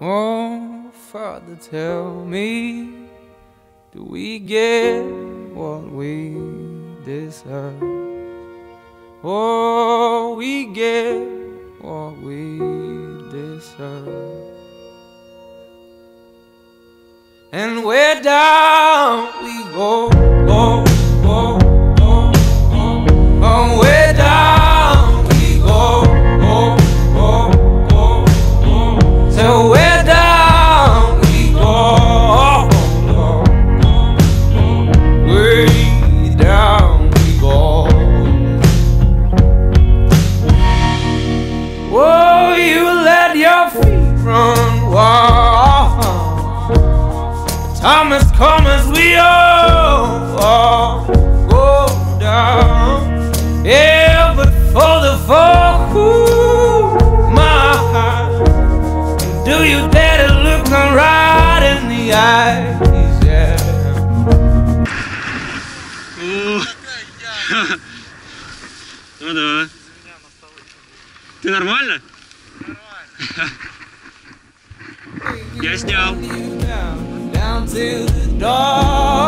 Oh, Father, tell me, do we get what we deserve? Oh, we get what we deserve. And where down we go, Time has come as we all, all go down. Yeah, but for the fall, ooh, my heart. Do you dare to look them right in the eyes? Yeah. Ну да. Ты нормально? Я снял. Down, to the door.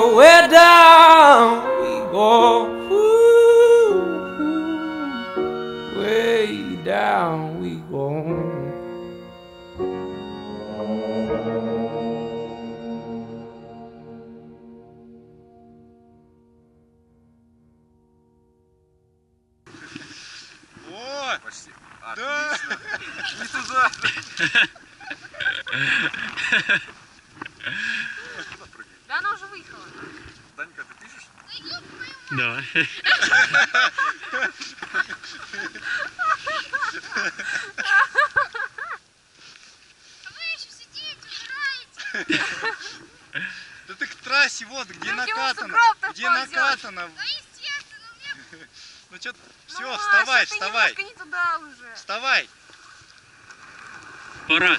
oh. So we're down we go. Ooh, ooh. way down we go. О, почти. Да. Не туда. Да. Да ты к трассе вот, где накатано. Где накатано. Ну, ну что, все, вставай, вставай. Вставай. Пора.